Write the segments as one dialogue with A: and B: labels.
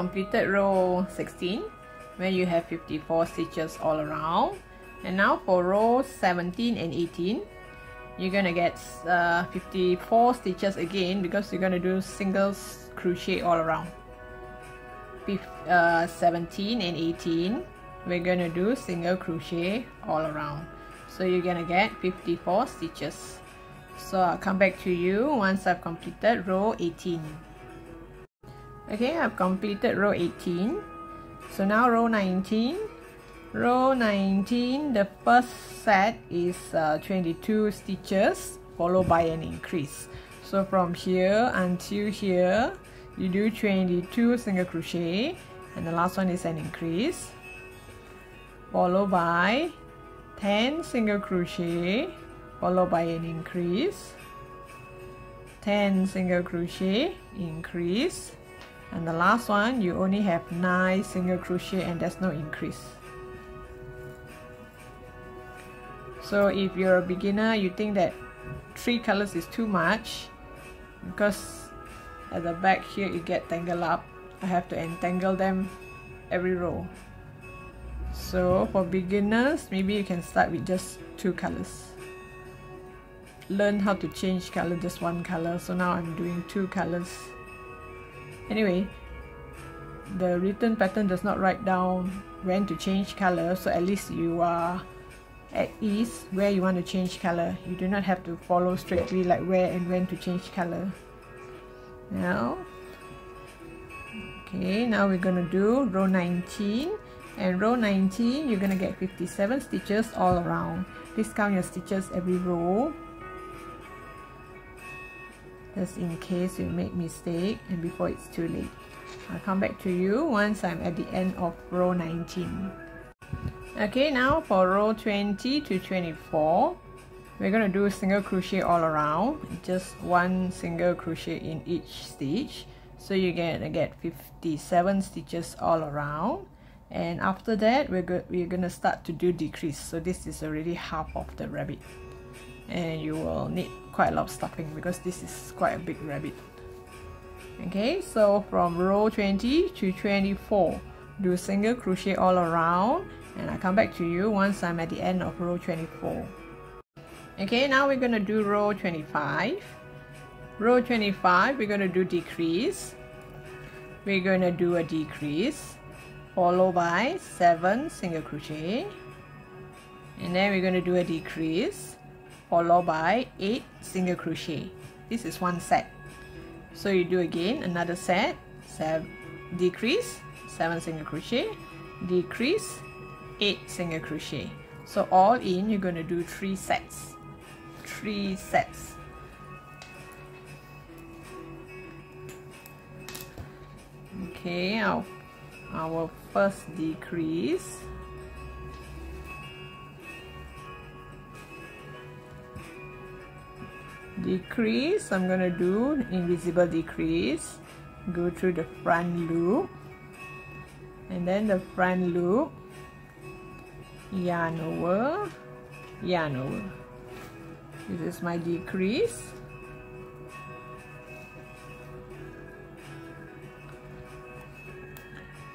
A: Completed row 16 where you have 54 stitches all around. And now for row 17 and 18, you're gonna get uh, 54 stitches again because you're gonna do single crochet all around. Uh, 17 and 18, we're gonna do single crochet all around. So you're gonna get 54 stitches. So I'll come back to you once I've completed row 18. Okay, I've completed row 18. So now row 19. Row 19, the first set is uh, 22 stitches followed by an increase. So from here until here, you do 22 single crochet and the last one is an increase followed by 10 single crochet followed by an increase 10 single crochet increase and the last one you only have 9 single crochet and there's no increase. So if you're a beginner you think that three colors is too much because at the back here it get tangled up. I have to entangle them every row. So for beginners maybe you can start with just two colors. Learn how to change color just one color. So now I'm doing two colors Anyway, the written pattern does not write down when to change color, so at least you are at ease where you want to change color. You do not have to follow strictly like where and when to change color. Now, okay, now we're gonna do row 19 and row 19 you're gonna get 57 stitches all around. Please count your stitches every row just in case you make mistake and before it's too late. I'll come back to you once I'm at the end of row 19. Okay, now for row 20 to 24, we're going to do single crochet all around, just one single crochet in each stitch. So you're going to get 57 stitches all around. And after that, we're, go we're going to start to do decrease. So this is already half of the rabbit. And you will need quite a lot of stuffing because this is quite a big rabbit. Okay so from row 20 to 24 do single crochet all around and I come back to you once I'm at the end of row 24 okay now we're gonna do row 25 row 25 we're gonna do decrease. We're gonna do a decrease followed by 7 single crochet. And then we're gonna do a decrease followed by 8 single crochet. This is one set. So you do again another set seven decrease 7 single crochet decrease 8 single crochet. So all in you're going to do 3 sets. 3 sets. Okay our, our first decrease decrease. I'm gonna do invisible decrease. Go through the front loop. And then the front loop. Yarn over. Yarn over. This is my decrease.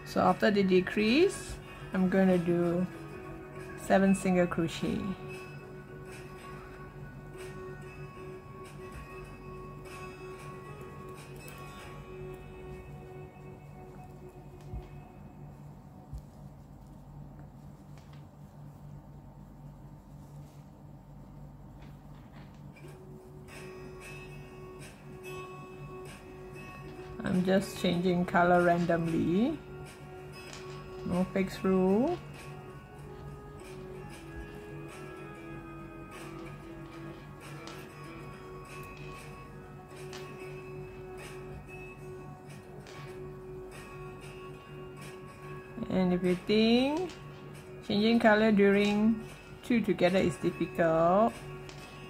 A: So after the decrease I'm gonna do seven single crochet I'm just changing color randomly. No fixed rule and if you think changing color during two together is difficult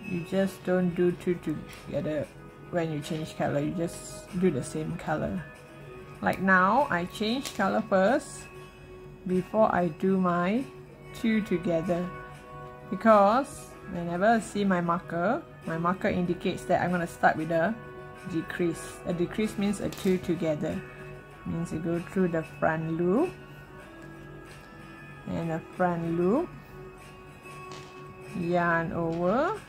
A: you just don't do two together when you change color you just do the same color. Like now I change color first before I do my two together. Because whenever I see my marker my marker indicates that I'm going to start with a decrease. A decrease means a two together. Means you go through the front loop and a front loop yarn over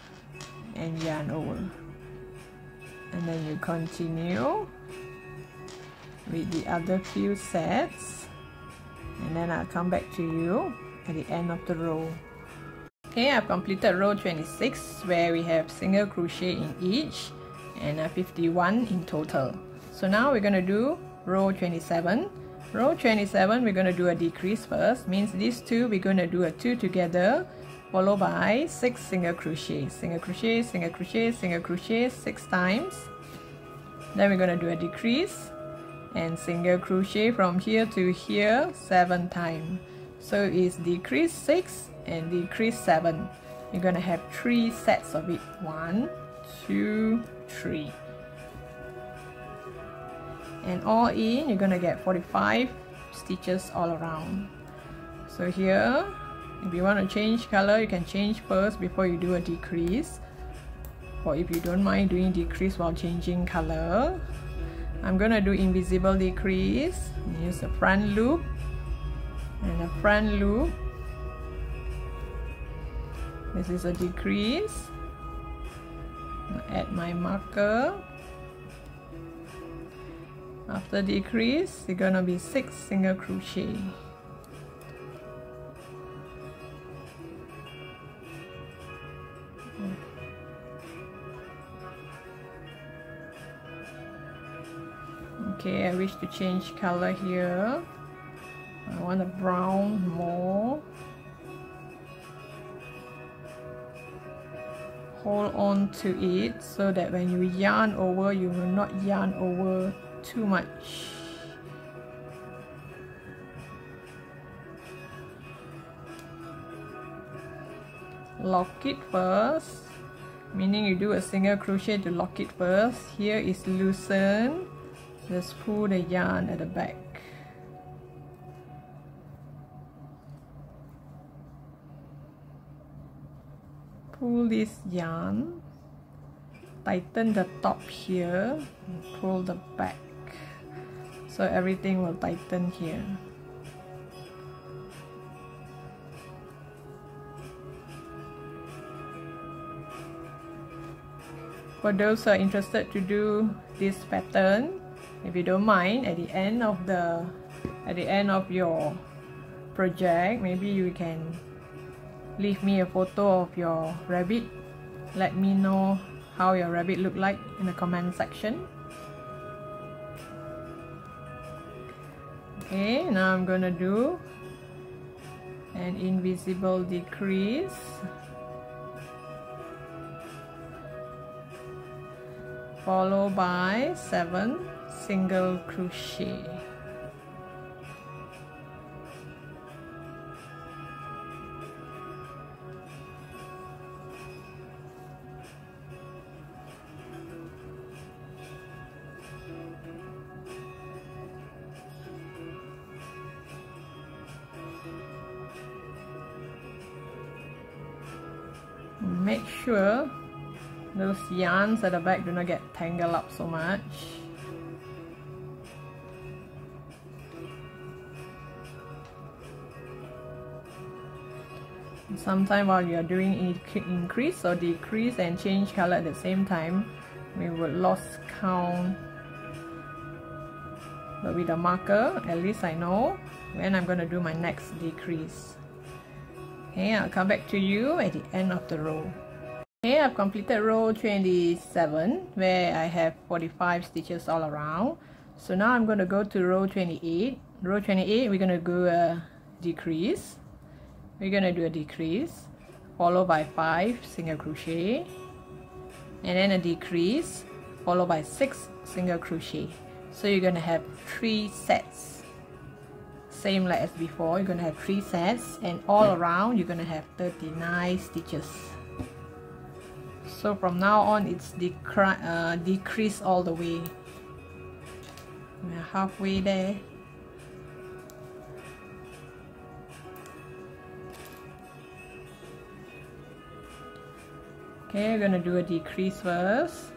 A: and yarn over and then you continue with the other few sets. And then I'll come back to you at the end of the row. Okay I've completed row 26 where we have single crochet in each and 51 in total. So now we're to do row 27 row 27 we're to do a decrease first. Means these two we're to do a two together followed by six single crochet single crochet single crochet single crochet six times. Then we're going to do a decrease and single crochet from here to here seven times so it's decrease six and decrease seven. You're going to have three sets of it. One two three. And all in you're going to get 45 stitches all around. So here if you want to change color you can change first before you do a decrease. Or if you don't mind doing decrease while changing color. I'm gonna do invisible decrease. Use a front loop. And a front loop. This is a decrease. Add my marker. After decrease it's gonna be six single crochet okay I wish to change color here. I want a brown more. Hold on to it so that when you yarn over you will not yarn over too much lock it first. Meaning you do a single crochet to lock it first. Here is loosen just pull the yarn at the back. Pull this yarn. Tighten the top here pull the back. So everything will tighten here for those who are interested to do this pattern if you don't mind at the end of the at the end of your project maybe you can leave me a photo of your rabbit. Let me know how your rabbit look like in the comment section. Okay now I'm gonna do an invisible decrease followed by seven single crochet yarns at the back do not get tangled up so much Sometimes while you're doing increase or decrease and change color at the same time, we would lost count. But with a marker, at least I know when I'm going to do my next decrease. Okay, I'll come back to you at the end of the row. Okay, I've completed row 27 where I have 45 stitches all around. So now I'm going to go to row 28. Row 28, we're going to go a decrease. We're gonna do a decrease followed by 5 single crochet and then a decrease followed by 6 single crochet. So you're gonna have 3 sets. Same like as before you're gonna have 3 sets and all hmm. around you're gonna have 39 stitches so from now on it's decre uh, decrease all the way we're halfway there Okay, we're gonna do a decrease first.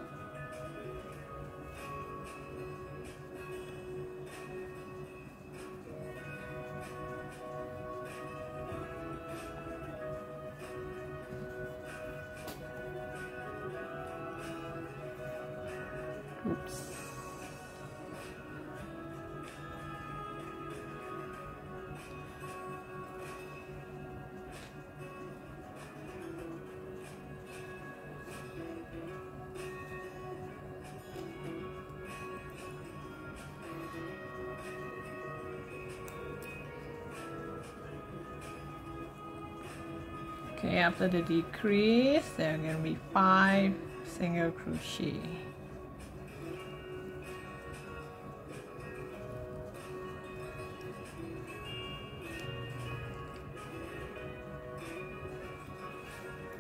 A: Okay after the decrease there are going to be five single crochet.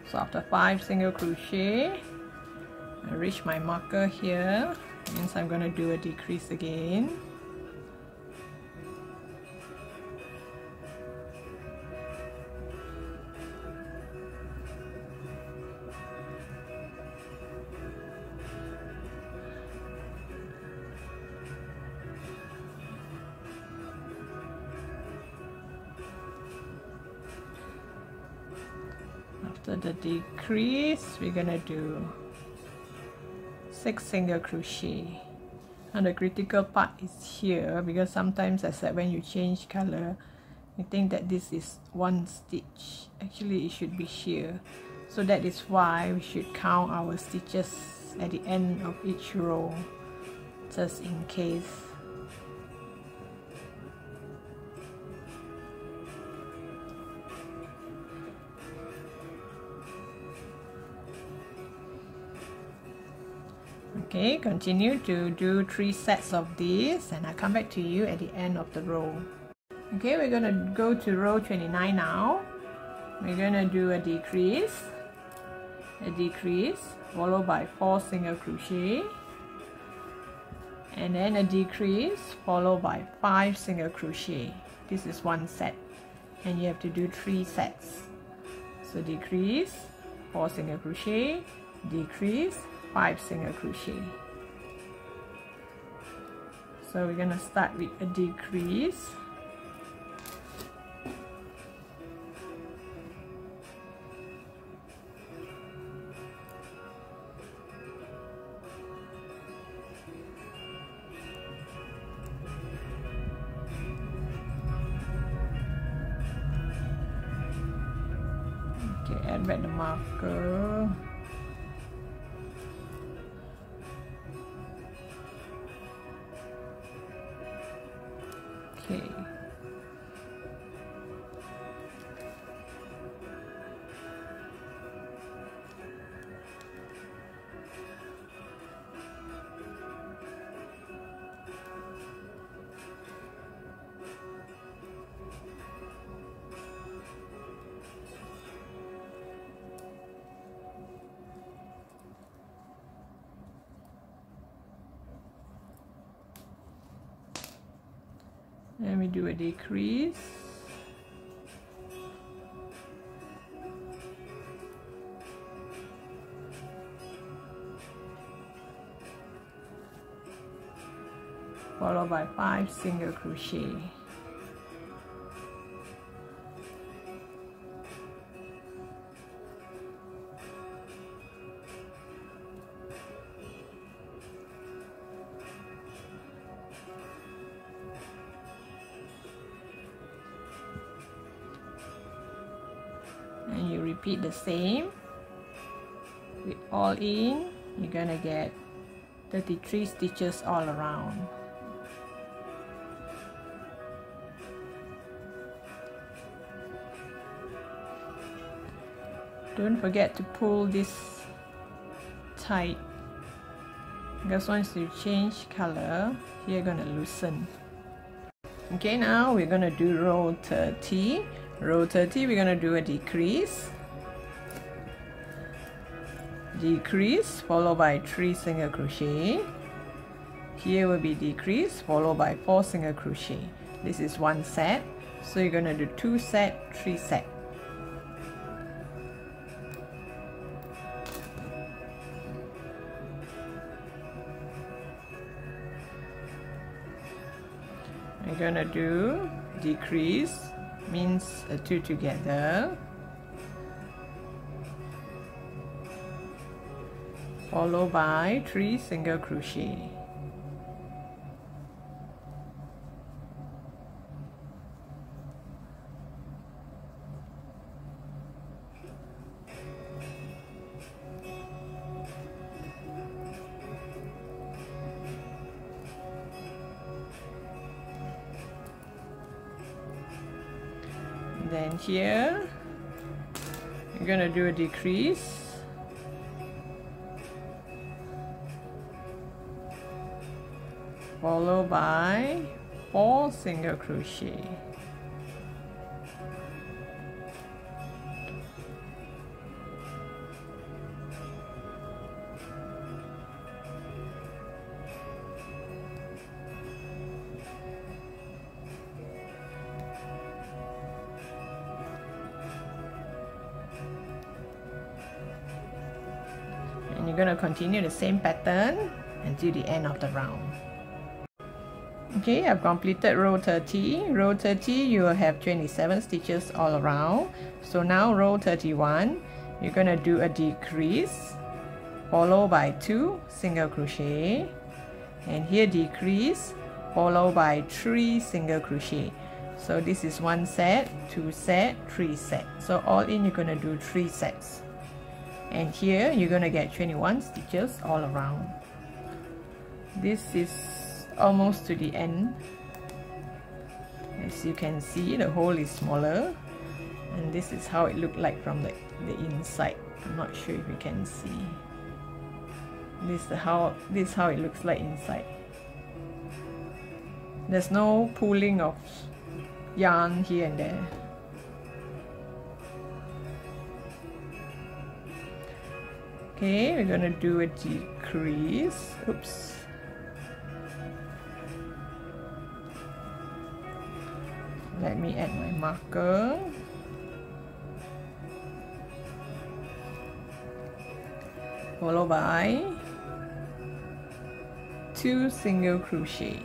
A: So after five single crochet I reach my marker here. Means I'm going to do a decrease again after the decrease we're gonna do six single crochet. And the critical part is here because sometimes I said when you change color you think that this is one stitch. Actually it should be here. So that is why we should count our stitches at the end of each row just in case okay continue to do three sets of this and I'll come back to you at the end of the row. Okay we're gonna go to row 29 now. We're gonna do a decrease a decrease followed by four single crochet and then a decrease followed by five single crochet. This is one set and you have to do three sets. So decrease four single crochet decrease 5 single crochet so we're going to start with a decrease Let me do a decrease. Followed by five single crochet. The same. With all in. You're gonna get 33 stitches all around. Don't forget to pull this tight because once you change color you're gonna loosen. Okay now we're gonna do row 30 row 30 we're gonna do a decrease decrease followed by three single crochet. Here will be decrease followed by four single crochet. This is one set so you're gonna do two set three set. We're gonna do decrease means the two together followed by 3 single crochet. Then here you're gonna do a decrease followed by four single crochet And you're going to continue the same pattern until the end of the round. Okay, I've completed row 30. Row 30, you will have 27 stitches all around. So now row 31, you're to do a decrease, followed by 2 single crochet. And here decrease, followed by 3 single crochet. So this is one set, two set, three set. So all in you're to do 3 sets and here you're gonna get 21 stitches all around this is almost to the end. As you can see the hole is smaller. And this is how it looked like from the, the inside. I'm not sure if you can see. This is how this is how it looks like inside. There's no pulling of yarn here and there. Okay, we're gonna do a decrease. Oops. Let me add my marker. Followed by two single crochet.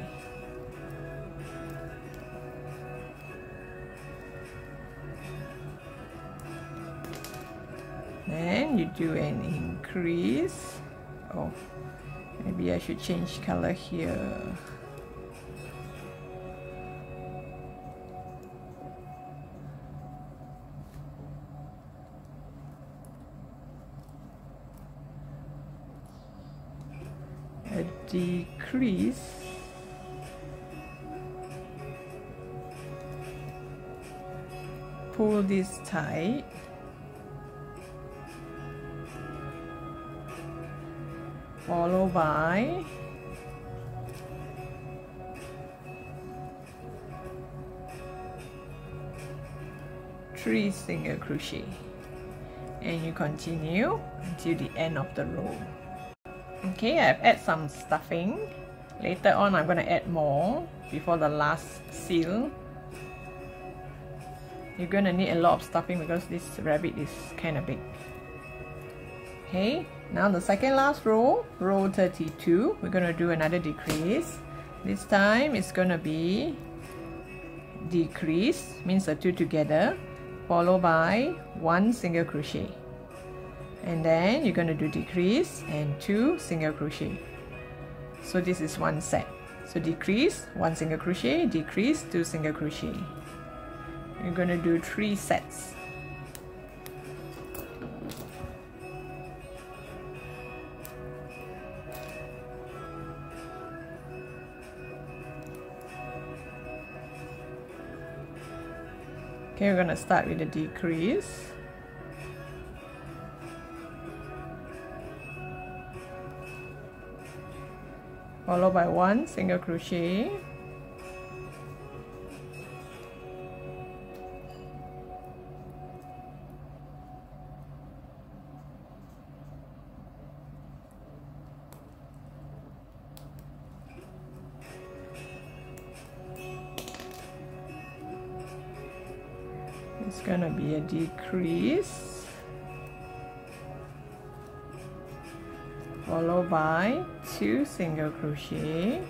A: then you do an increase oh maybe I should change color here decrease. Pull this tight. Followed by. Three single crochet. And you continue until the end of the row okay I've added some stuffing. Later on I'm going to add more before the last seal. You're going to need a lot of stuffing because this rabbit is kind of big. Okay now the second last row row 32 we're going to do another decrease. This time it's going to be decrease means the two together followed by one single crochet and then you're going to do decrease and two single crochet. So this is one set. So decrease one single crochet decrease two single crochet. You're going to do three sets. Okay, we're going to start with a decrease. Followed by one single crochet. it's gonna be a decrease two single crochet.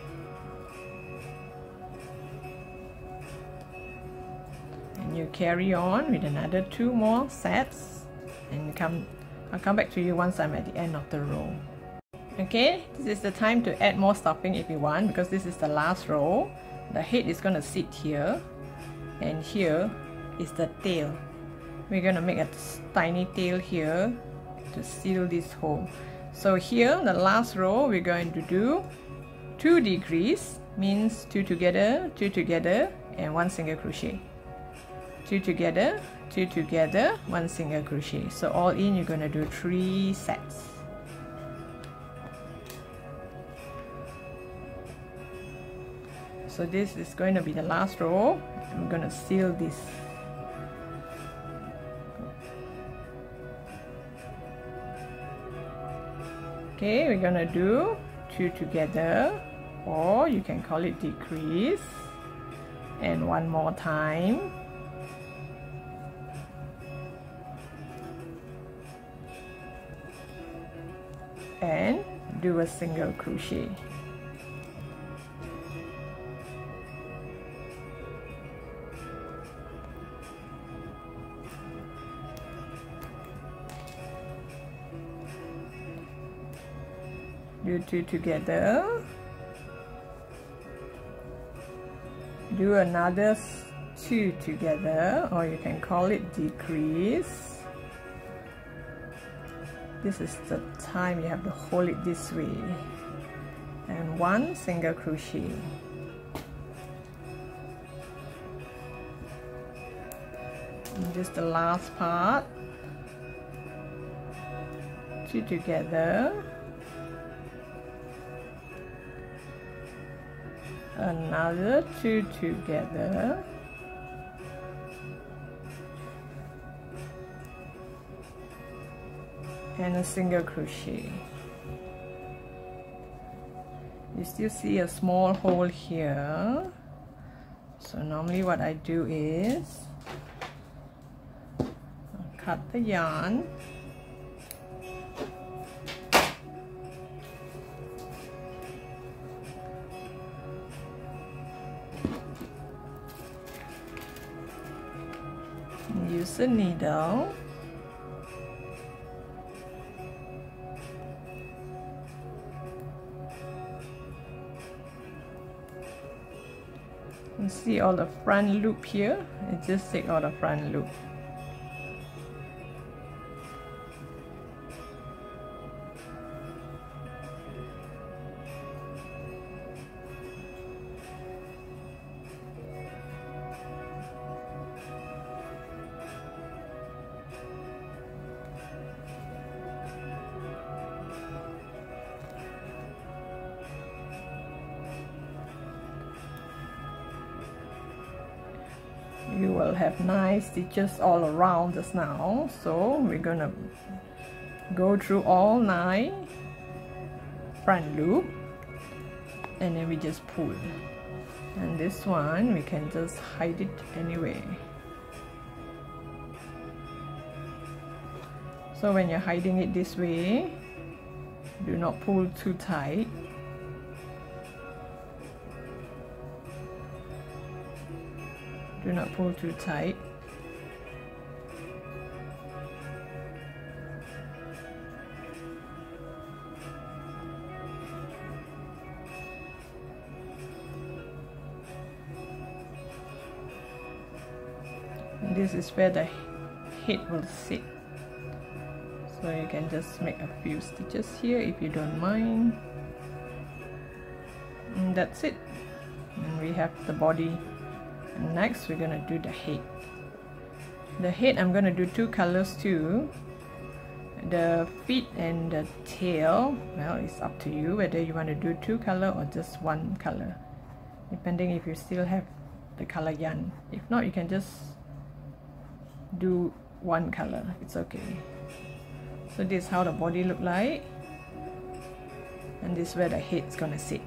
A: And you carry on with another two more sets. And come I'll come back to you once I'm at the end of the row. Okay this is the time to add more stuffing if you want because this is the last row. The head is to sit here and here is the tail. We're to make a tiny tail here to seal this hole so here the last row we're going to do two decrease means two together two together and one single crochet. Two together two together one single crochet. So all in you're going to do three sets. So this is going to be the last row. I'm going to seal this okay we're gonna do two together or you can call it decrease and one more time. And do a single crochet two together. Do another two together or you can call it decrease. This is the time you have to hold it this way. And one single crochet. And just the last part. Two together another two together. And a single crochet. You still see a small hole here. So normally what I do is cut the yarn use a needle. You see all the front loop here? I just take all the front loop you will have nice stitches all around just now so we're gonna go through all nine front loop and then we just pull. And this one we can just hide it anyway. So when you're hiding it this way do not pull too tight do not pull too tight. And this is where the head will sit. So you can just make a few stitches here if you don't mind. And that's it. And we have the body next we're gonna do the head. The head I'm gonna do two colors too. The feet and the tail well it's up to you whether you want to do two color or just one color depending if you still have the color yarn. If not you can just do one color it's okay. So this is how the body look like and this is where the head is gonna sit